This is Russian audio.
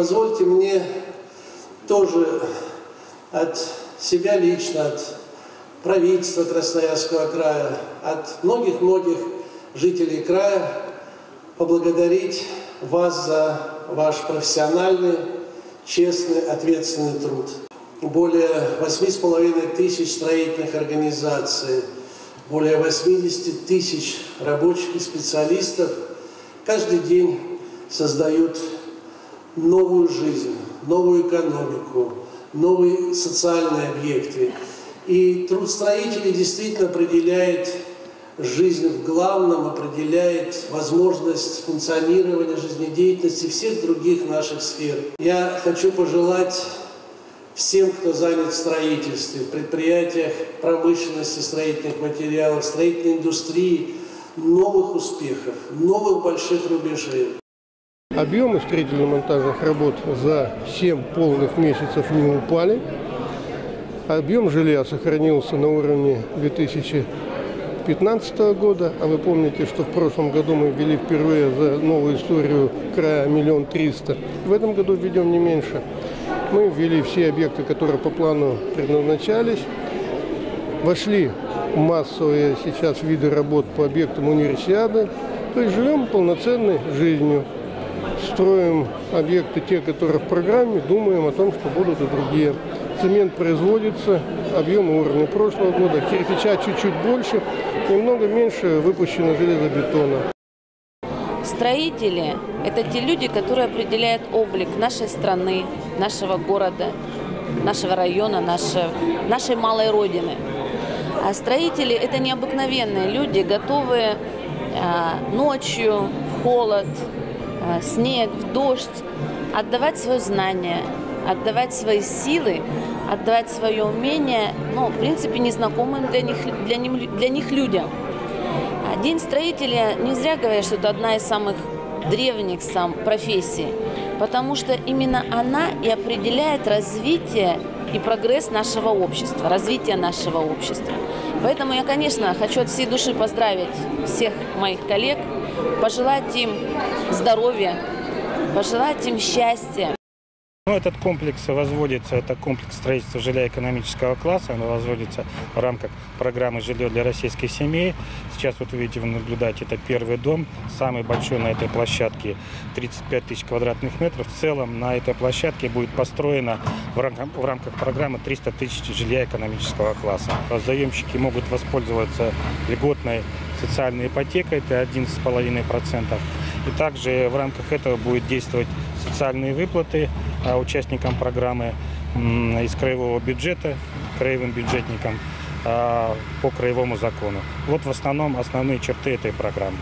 позвольте мне тоже от себя лично, от правительства Красноярского края, от многих-многих жителей края поблагодарить вас за ваш профессиональный, честный, ответственный труд. Более 8,5 тысяч строительных организаций, более 80 тысяч рабочих и специалистов каждый день создают новую жизнь, новую экономику, новые социальные объекты. И труд строителей действительно определяет жизнь в главном, определяет возможность функционирования жизнедеятельности всех других наших сфер. Я хочу пожелать всем, кто занят в строительстве, в предприятиях промышленности, строительных материалов, строительной индустрии, новых успехов, новых больших рубежей. Объемы строительно-монтажных работ за 7 полных месяцев не упали. Объем жилья сохранился на уровне 2015 года. А вы помните, что в прошлом году мы ввели впервые за новую историю края миллион триста. В этом году введем не меньше. Мы ввели все объекты, которые по плану предназначались. Вошли массовые сейчас виды работ по объектам универсиады. То есть живем полноценной жизнью строим объекты, те, которые в программе, думаем о том, что будут и другие. Цемент производится, объем уровня прошлого года, кирпича чуть-чуть больше, немного меньше выпущено железобетона. Строители – это те люди, которые определяют облик нашей страны, нашего города, нашего района, нашей, нашей малой родины. А строители – это необыкновенные люди, готовые а, ночью, в холод, снег, в дождь, отдавать свое знание, отдавать свои силы, отдавать свое умение, ну, в принципе, незнакомым для них, для, них, для них людям. А День строителя, не зря говорят, что это одна из самых древних сам профессий, потому что именно она и определяет развитие и прогресс нашего общества, развитие нашего общества. Поэтому я, конечно, хочу от всей души поздравить всех моих коллег, пожелать им здоровья, пожелать им счастья. Ну, этот комплекс возводится, это комплекс строительства жилья экономического класса, он возводится в рамках программы «Жилье для российских семей». Сейчас вот видите, вы наблюдаете, это первый дом, самый большой на этой площадке, 35 тысяч квадратных метров. В целом на этой площадке будет построено в рамках, в рамках программы 300 тысяч жилья экономического класса. Заемщики могут воспользоваться льготной социальной ипотекой, это 11,5%. И также в рамках этого будет действовать социальные выплаты а, участникам программы из краевого бюджета, краевым бюджетникам а, по краевому закону. Вот в основном основные черты этой программы.